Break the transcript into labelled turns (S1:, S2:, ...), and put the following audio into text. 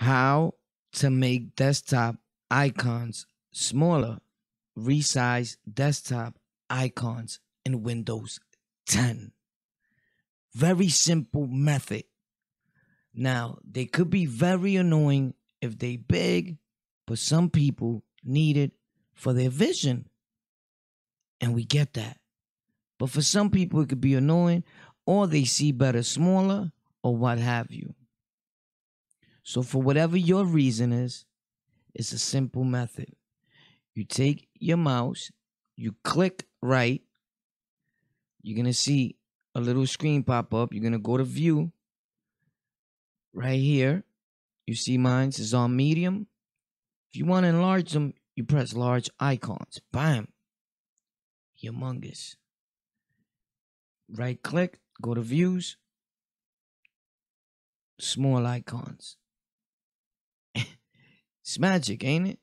S1: how to make desktop icons smaller. Resize desktop icons in Windows 10. Very simple method. Now, they could be very annoying if they big, but some people need it for their vision. And we get that. But for some people, it could be annoying, or they see better smaller, or what have you. So, for whatever your reason is, it's a simple method. You take your mouse, you click right, you're going to see a little screen pop up. You're going to go to view right here. You see mine is on medium. If you want to enlarge them, you press large icons. Bam. Humongous. Right click, go to views, small icons. It's magic, ain't it?